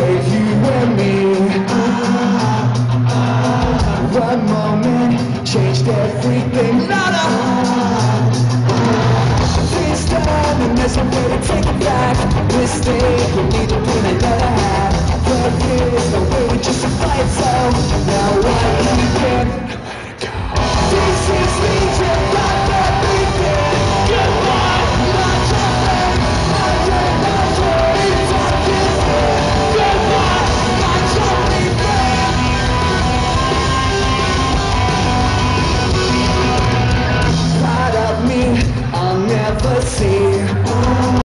take you and me. One moment changed everything. Not a Please stand and there's no way to take it back. Mistake, day need to put it. você.